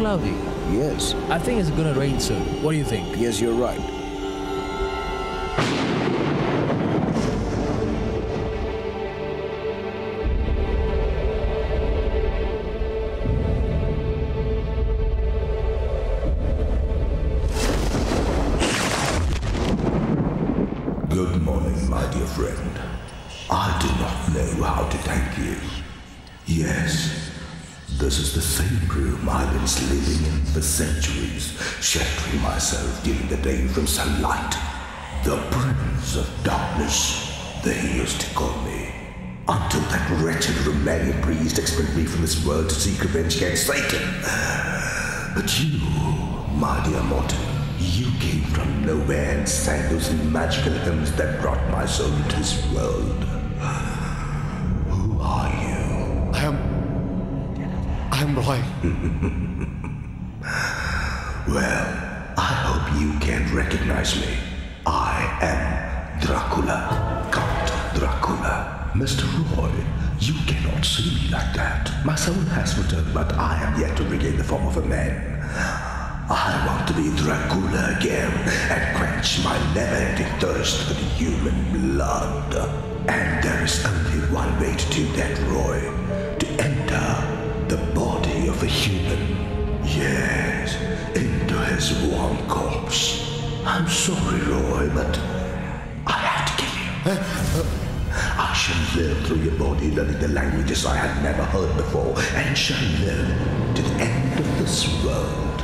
still cloudy. Yes, I think it's gonna rain soon. What do you think? yes, you're right. Good morning, my dear friend. I do not know how to thank you. Yes, this is the same room I've been sleeping in for centuries, sheltering myself during the day from sunlight. The Prince of Darkness, they used to call me. Until that wretched Romanian priest expelled me from this world to seek revenge against Satan. But you, my dear Morton, you came from nowhere and sang those magical hymns that brought my soul to this world. Who are you? I am. I Roy. Well, I hope you can't recognize me. I am Dracula, Count Dracula. Mr. Roy, you cannot see me like that. My soul has returned, but I am yet to regain the form of a man. I want to be Dracula again and quench my never-ending thirst for the human blood. And there is only one way to do that, Roy. Yes, into his warm corpse. I'm sorry, Roy, but I have to kill you. Eh? Uh, I shall live through your body, learning the languages I had never heard before, and shall live to the end of this world.